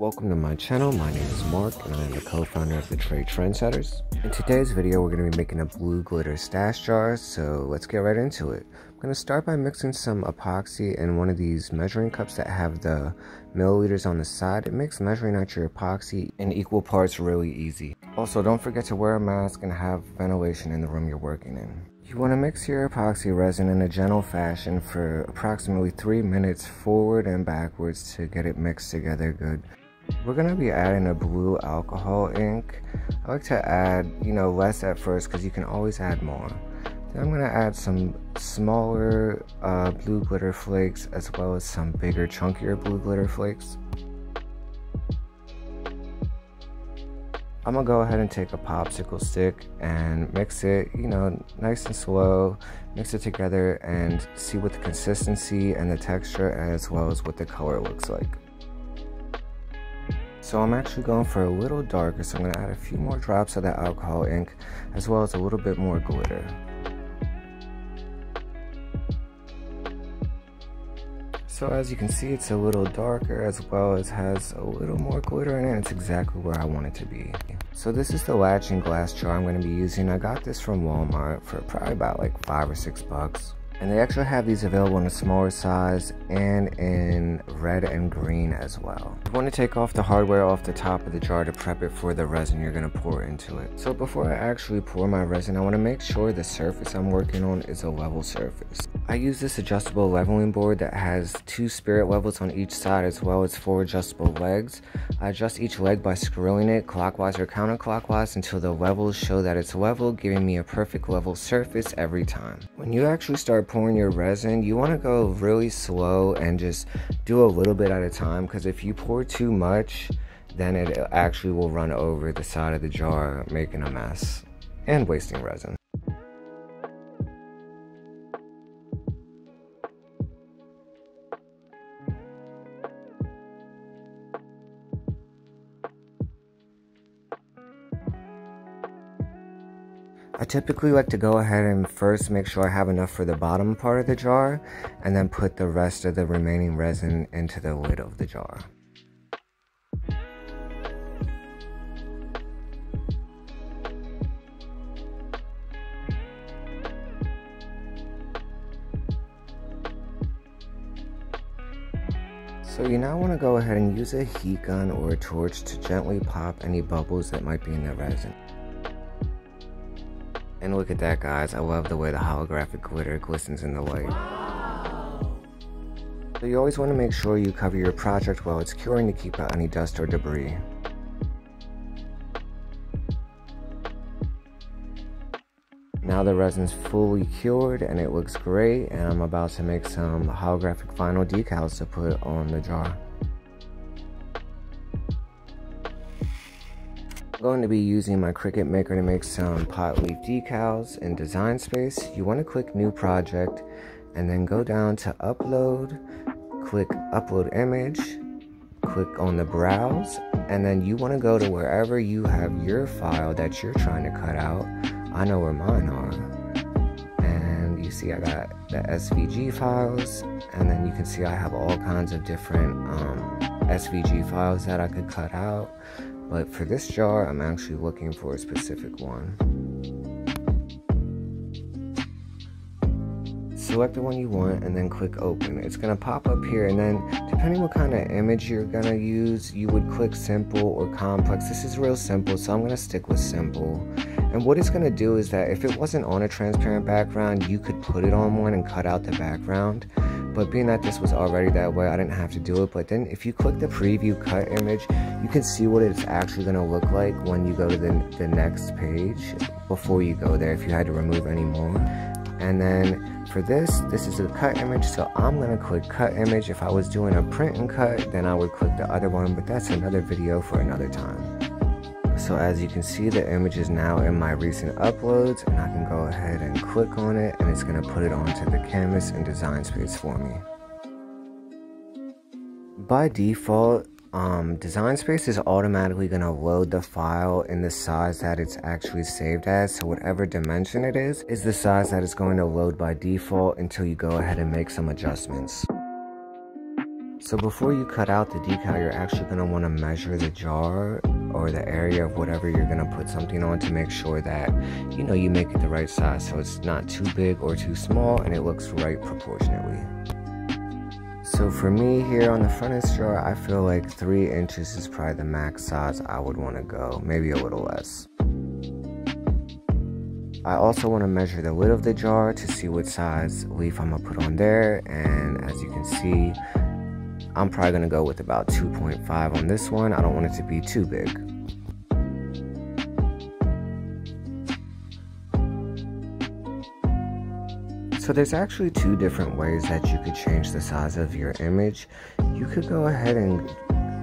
Welcome to my channel, my name is Mark and I am the co-founder of the Tray Trendsetters. In today's video we're going to be making a blue glitter stash jar, so let's get right into it. I'm going to start by mixing some epoxy in one of these measuring cups that have the milliliters on the side. It makes measuring out your epoxy in equal parts really easy. Also don't forget to wear a mask and have ventilation in the room you're working in. You want to mix your epoxy resin in a gentle fashion for approximately 3 minutes forward and backwards to get it mixed together good. We're to be adding a blue alcohol ink. I like to add, you know, less at first because you can always add more. Then I'm to add some smaller uh, blue glitter flakes as well as some bigger, chunkier blue glitter flakes. I'm gonna go ahead and take a popsicle stick and mix it, you know, nice and slow, mix it together and see what the consistency and the texture as well as what the color looks like. So I'm actually going for a little darker, so I'm to add a few more drops of that alcohol ink, as well as a little bit more glitter. So as you can see, it's a little darker as well as has a little more glitter in it. It's exactly where I want it to be. So this is the latching glass jar I'm to be using. I got this from Walmart for probably about like five or six bucks. And they actually have these available in a smaller size and in red and green as well. You want to take off the hardware off the top of the jar to prep it for the resin you're going to pour into it. So before I actually pour my resin, I want to make sure the surface I'm working on is a level surface. I use this adjustable leveling board that has two spirit levels on each side as well as four adjustable legs. I adjust each leg by screwing it clockwise or counterclockwise until the levels show that it's level, giving me a perfect level surface every time. When you actually start start pouring your resin, you want to go really slow and just do a little bit at a time because if you pour too much, then it actually will run over the side of the jar, making a mess and wasting resin. Typically like to go ahead and first make sure I have enough for the bottom part of the jar and then put the rest of the remaining resin into the lid of the jar. So you now want to go ahead and use a heat gun or a torch to gently pop any bubbles that might be in the resin. And look at that guys, I love the way the holographic glitter glistens in the light. So you always want to make sure you cover your project while it's curing to keep out any dust or debris. Now the resin's fully cured and it looks great and I'm about to make some holographic vinyl decals to put on the jar. Going to be using my Cricut Maker to make some pot leaf decals in Design Space. You want to click New Project and then go down to Upload, click Upload Image, click on the Browse, and then you want to go to wherever you have your file that you're trying to cut out. I know where mine are. And you see I got the SVG files, and then you can see I have all kinds of different um, SVG files that I could cut out. But for this jar, I'm actually looking for a specific one. Select the one you want and then click open. It's gonna pop up here and then depending what kind of image you're gonna use, you would click simple or complex. This is real simple, so I'm gonna stick with simple. And what it's gonna do is that if it wasn't on a transparent background, you could put it on one and cut out the background. But being that this was already that way, I didn't have to do it. But then if you click the preview cut image, you can see what it's actually going to look like when you go to the, the next page before you go there if you had to remove any more. And then for this, this is a cut image, so I'm to click cut image. If I was doing a print and cut, then I would click the other one, but that's another video for another time. So as you can see, the image is now in my recent uploads and I can go ahead and click on it and it's gonna put it onto the canvas and design space for me. By default, um, Design Space is automatically going to load the file in the size that it's actually saved as. So whatever dimension it is, is the size that it's going to load by default until you go ahead and make some adjustments. So before you cut out the decal, you're actually going to want to measure the jar or the area of whatever you're going to put something on to make sure that, you know, you make it the right size so it's not too big or too small and it looks right proportionately. So for me here on the front of this jar, I feel like 3 inches is probably the max size I would want to go, maybe a little less. I also want to measure the lid of the jar to see what size leaf I'm going to put on there and as you can see I'm probably going to go with about 2.5 on this one. I don't want it to be too big. So there's actually two different ways that you could change the size of your image. You could go ahead and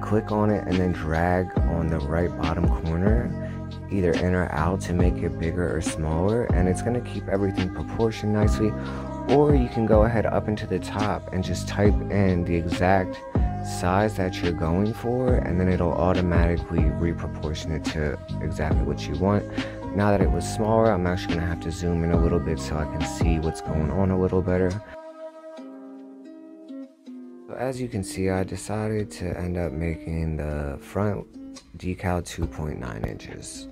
click on it and then drag on the right bottom corner either in or out to make it bigger or smaller and it's going to keep everything proportioned nicely or you can go ahead up into the top and just type in the exact size that you're going for and then it'll automatically reproportion it to exactly what you want. Now that it was smaller I'm actually gonna have to zoom in a little bit so I can see what's going on a little better. So as you can see I decided to end up making the front decal 2.9 inches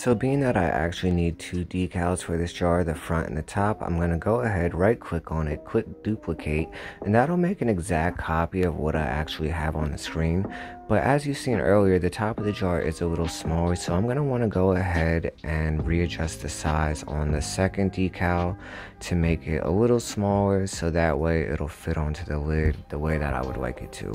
So being that I actually need two decals for this jar, the front and the top, I'm going to go ahead, right click on it, click duplicate, and that'll make an exact copy of what I actually have on the screen. But as you've seen earlier, the top of the jar is a little smaller, so I'm going to want to go ahead and readjust the size on the second decal to make it a little smaller so that way it'll fit onto the lid the way that I would like it to.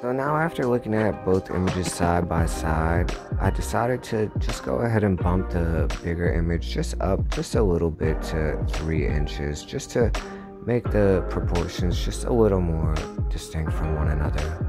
So now after looking at both images side by side, I decided to just go ahead and bump the bigger image just up just a little bit to 3 inches just to make the proportions just a little more distinct from one another.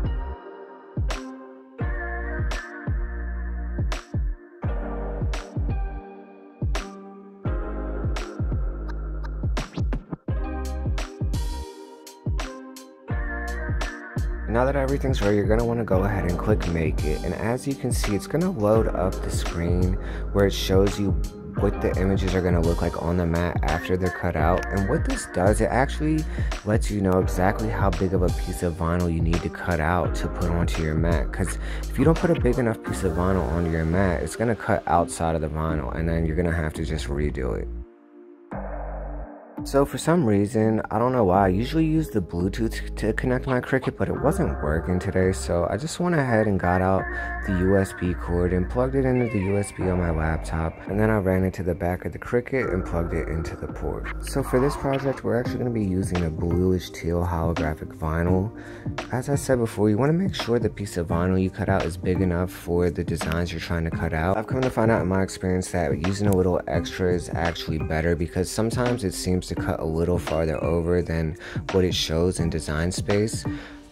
Now that everything's ready, you're going to want to go ahead and click make it. And as you can see, it's going to load up the screen where it shows you what the images are going to look like on the mat after they're cut out. And what this does, it actually lets you know exactly how big of a piece of vinyl you need to cut out to put onto your mat. Because if you don't put a big enough piece of vinyl onto your mat, it's going to cut outside of the vinyl and then you're going to have to just redo it. So for some reason, I don't know why, I usually use the Bluetooth to connect my Cricut, but it wasn't working today, so I just went ahead and got out the USB cord and plugged it into the USB on my laptop, and then I ran it to the back of the Cricut and plugged it into the port. So for this project, we're actually going to be using a bluish teal holographic vinyl. As I said before, you want to make sure the piece of vinyl you cut out is big enough for the designs you're trying to cut out. I've come to find out in my experience that using a little extra is actually better because sometimes it seems to cut a little farther over than what it shows in design space.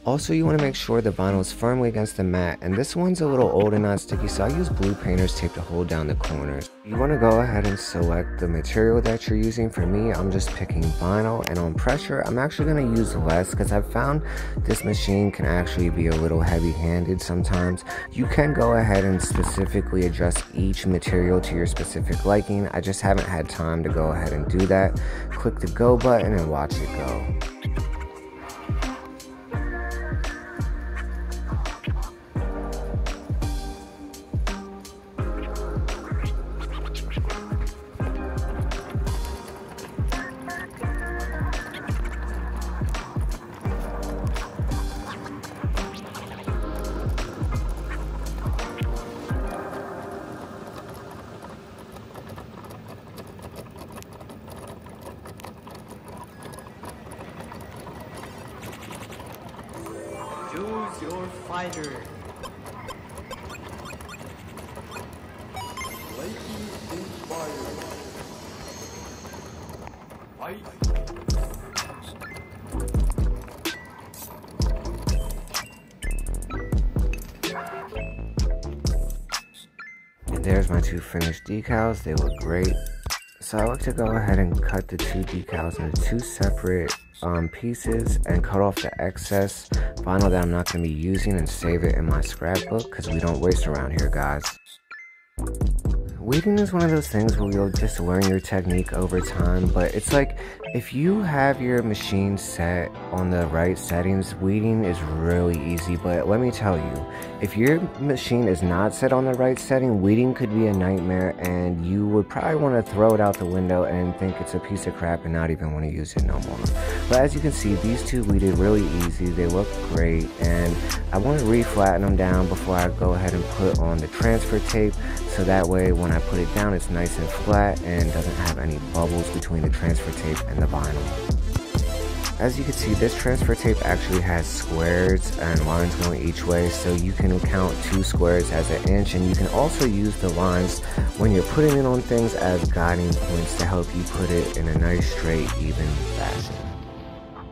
Also, you want to make sure the vinyl is firmly against the mat, and this one's a little old and not sticky, so I use blue painter's tape to hold down the corners. You want to go ahead and select the material that you're using. For me, I'm just picking vinyl, and on pressure, I'm actually going to use less because I've found this machine can actually be a little heavy-handed sometimes. You can go ahead and specifically adjust each material to your specific liking. I just haven't had time to go ahead and do that. Click the go button and watch it go. Your fighter. And there's my two finished decals. They look great. So I like to go ahead and cut the two decals into two separate um, pieces and cut off the excess vinyl that I'm not going to be using and save it in my scrapbook because we don't waste around here, guys. Weeding is one of those things where you'll just learn your technique over time, but it's like If you have your machine set on the right settings, weeding is really easy, but let me tell you, if your machine is not set on the right setting, weeding could be a nightmare and you would probably want to throw it out the window and think it's a piece of crap and not even want to use it no more. But as you can see, these two weeded really easy, they look great, and I want to reflatten them down before I go ahead and put on the transfer tape, so that way when I put it down, it's nice and flat and doesn't have any bubbles between the transfer tape and the vinyl. As you can see, this transfer tape actually has squares and lines going each way, so you can count two squares as an inch, and you can also use the lines when you're putting it on things as guiding points to help you put it in a nice, straight, even fashion.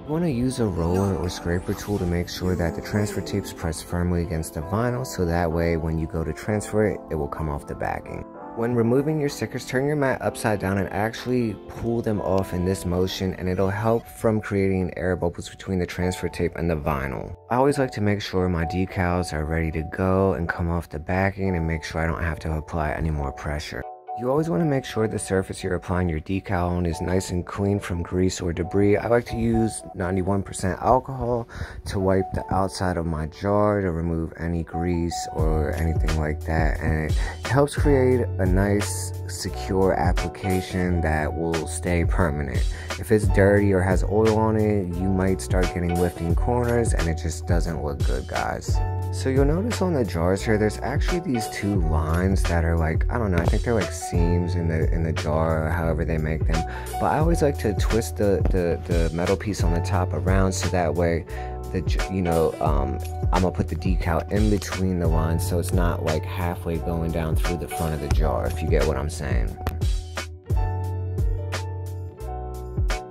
You want to use a roller or scraper tool to make sure that the transfer tape is pressed firmly against the vinyl, so that way when you go to transfer it, it will come off the backing. When removing your stickers, turn your mat upside down and actually pull them off in this motion and it'll help from creating air bubbles between the transfer tape and the vinyl. I always like to make sure my decals are ready to go and come off the backing and make sure I don't have to apply any more pressure. You always want to make sure the surface you're applying your decal on is nice and clean from grease or debris. I like to use 91% alcohol to wipe the outside of my jar to remove any grease or anything like that and it helps create a nice secure application that will stay permanent. If it's dirty or has oil on it, you might start getting lifting corners and it just doesn't look good guys. So you'll notice on the jars here, there's actually these two lines that are like, I don't know, I think they're like seams in the in the jar or however they make them. But I always like to twist the, the, the metal piece on the top around so that way the, you know, um, I'm gonna put the decal in between the lines so it's not like halfway going down through the front of the jar, if you get what I'm saying.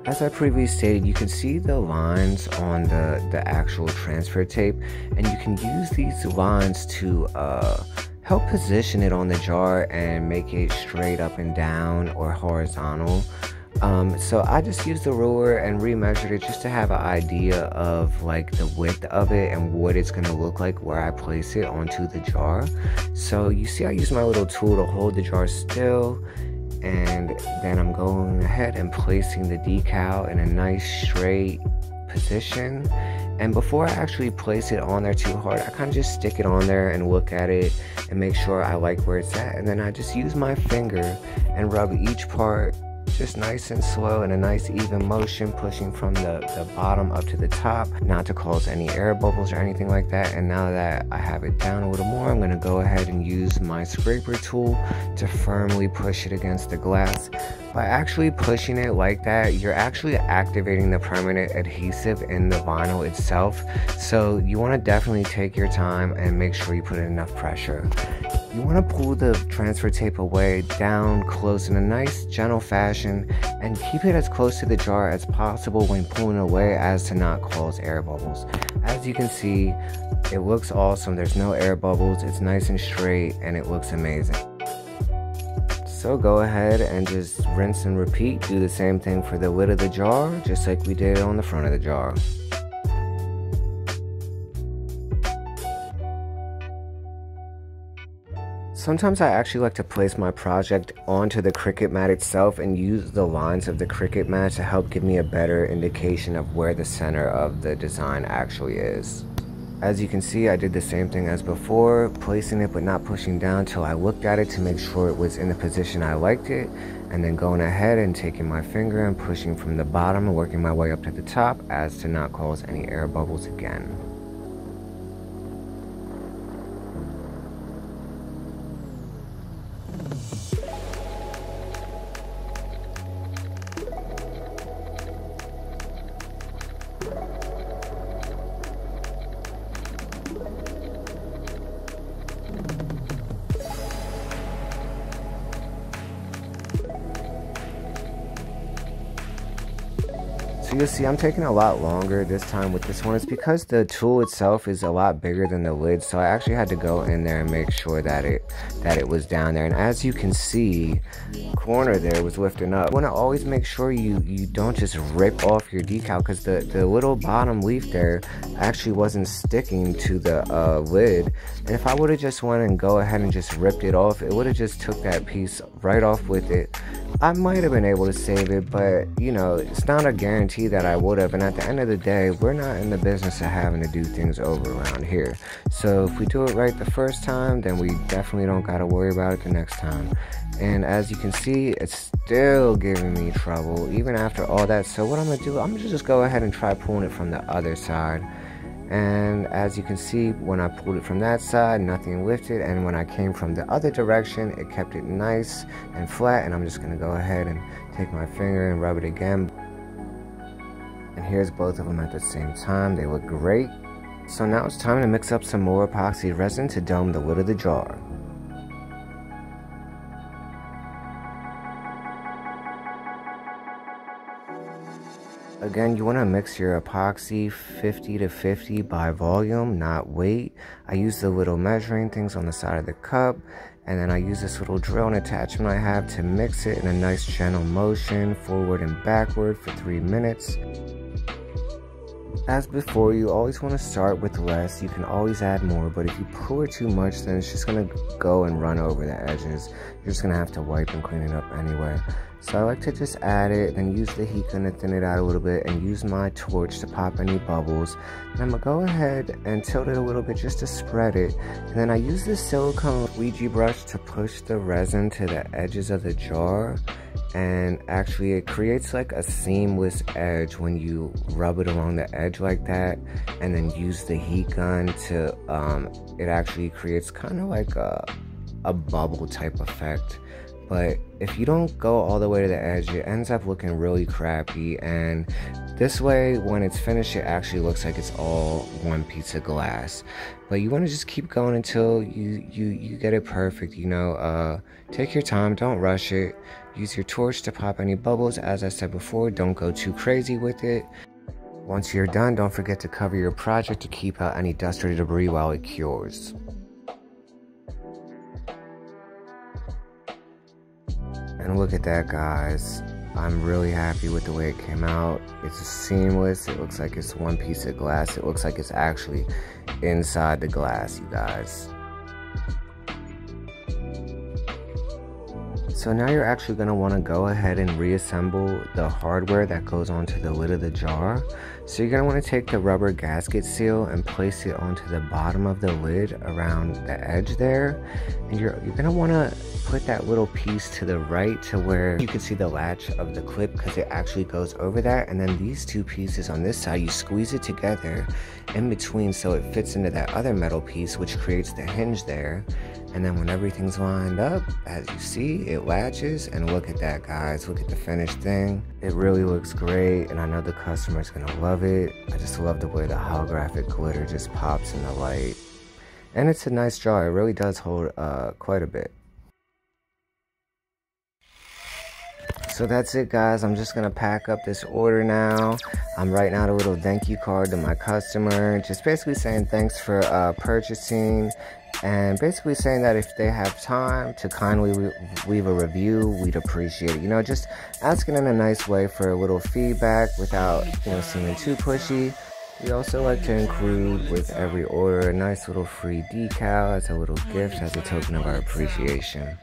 As I previously stated, you can see the lines on the, the actual transfer tape, and you can use these lines to uh, help position it on the jar and make it straight up and down or horizontal. Um, so I just used the ruler and remeasured it just to have an idea of like the width of it and what it's gonna look like where I place it onto the jar. So you see I use my little tool to hold the jar still and then I'm going ahead and placing the decal in a nice straight position. And before I actually place it on there too hard I kind of just stick it on there and look at it and make sure I like where it's at. And then I just use my finger and rub each part just nice and slow and a nice even motion pushing from the, the bottom up to the top not to cause any air bubbles or anything like that. And now that I have it down a little more I'm to go ahead and use my scraper tool to firmly push it against the glass. By actually pushing it like that you're actually activating the permanent adhesive in the vinyl itself. So you want to definitely take your time and make sure you put in enough pressure you want to pull the transfer tape away down close in a nice gentle fashion and keep it as close to the jar as possible when pulling away as to not cause air bubbles. As you can see, it looks awesome. There's no air bubbles. It's nice and straight and it looks amazing. So go ahead and just rinse and repeat. Do the same thing for the lid of the jar, just like we did on the front of the jar. Sometimes I actually like to place my project onto the Cricut mat itself and use the lines of the Cricut mat to help give me a better indication of where the center of the design actually is. As you can see, I did the same thing as before, placing it but not pushing down till I looked at it to make sure it was in the position I liked it, and then going ahead and taking my finger and pushing from the bottom and working my way up to the top as to not cause any air bubbles again. See I'm taking a lot longer this time with this one. It's because the tool itself is a lot bigger than the lid. So I actually had to go in there and make sure that it that it was down there. And as you can see, corner there was lifting up. You want to always make sure you, you don't just rip off your decal because the, the little bottom leaf there actually wasn't sticking to the uh, lid. And if I would have just went and go ahead and just ripped it off, it would have just took that piece right off with it. I might have been able to save it, but you know, it's not a guarantee that I would have. And at the end of the day, we're not in the business of having to do things over around here. So if we do it right the first time, then we definitely don't got to worry about it the next time. And as you can see, it's still giving me trouble even after all that. So what I'm gonna do, I'm gonna just go ahead and try pulling it from the other side and as you can see when I pulled it from that side nothing lifted. And when I came from the other direction it kept it nice and flat. And I'm just gonna go ahead and take my finger and rub it again. And here's both of them at the same time. They look great. So now it's time to mix up some more epoxy resin to dome the lid of the jar Again, you want to mix your epoxy 50 to 50 by volume, not weight. I use the little measuring things on the side of the cup, and then I use this little drill and attachment I have to mix it in a nice gentle motion, forward and backward for three minutes. As before, you always want to start with less. You can always add more, but if you pour too much, then it's just going to go and run over the edges. You're just going to have to wipe and clean it up anyway. So I like to just add it, then use the heat gun to thin it out a little bit, and use my torch to pop any bubbles. And I'm going to go ahead and tilt it a little bit just to spread it. And then I use this silicone Ouija brush to push the resin to the edges of the jar and actually it creates like a seamless edge when you rub it along the edge like that and then use the heat gun to um, it actually creates kind of like a, a bubble type effect. But if you don't go all the way to the edge it ends up looking really crappy. And this way when it's finished it actually looks like it's all one piece of glass. But you want to just keep going until you you you get it perfect you know? Uh take your time don't rush it use your torch to pop any bubbles as i said before don't go too crazy with it once you're done don't forget to cover your project to keep out any dust or debris while it cures And look at that, guys. I'm really happy with the way it came out. It's seamless. It looks like it's one piece of glass. It looks like it's actually inside the glass, you guys. So now you're actually going to want to go ahead and reassemble the hardware that goes onto the lid of the jar. So you're going to want to take the rubber gasket seal and place it onto the bottom of the lid around the edge there. And you're, you're going to want to put that little piece to the right to where you can see the latch of the clip because it actually goes over that. And then these two pieces on this side, you squeeze it together in between so it fits into that other metal piece which creates the hinge there. And then when everything's lined up, as you see, it latches. And look at that, guys. Look at the finished thing. It really looks great. And I know the customer's to love it. I just love the way the holographic glitter just pops in the light. And it's a nice jar. It really does hold uh, quite a bit. So that's it guys, I'm just gonna pack up this order now. I'm writing out a little thank you card to my customer, just basically saying thanks for uh, purchasing and basically saying that if they have time to kindly leave a review, we'd appreciate it. You know, just asking in a nice way for a little feedback without, you know, seeming too pushy. We also like to include with every order a nice little free decal as a little gift as a token of our appreciation.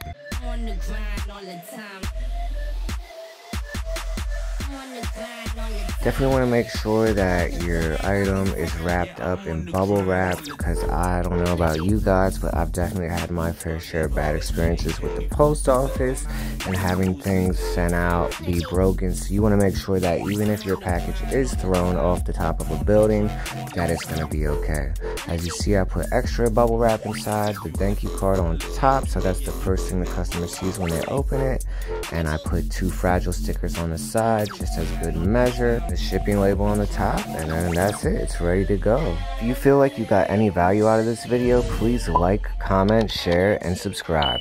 Definitely want to make sure that your item is wrapped up in bubble wrap because I don't know about you guys, but I've definitely had my fair share of bad experiences with the post office and having things sent out be broken. So you want to make sure that even if your package is thrown off the top of a building, that it's going to be okay. As you see, I put extra bubble wrap inside, the thank you card on top, so that's the first thing the customer sees when they open it. And I put two fragile stickers on the side just as good measure the shipping label on the top, and then that's it. It's ready to go. If you feel like you got any value out of this video, please like, comment, share, and subscribe.